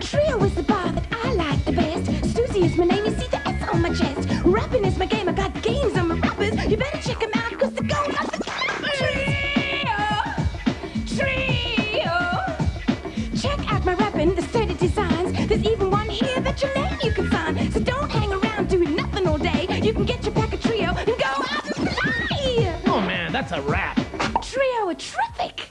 Trio is the bar that I like the best. Susie is my name, you see the S on my chest. Rapping is my game, I got games on my wrappers. You better check them out, cause they're going off the Trio! Trio! Check out my wrapping, the sturdy designs. There's even one here that your name you can find. So don't hang around doing nothing all day. You can get your pack of Trio and go out and play! Oh man, that's a rap. Trio, terrific.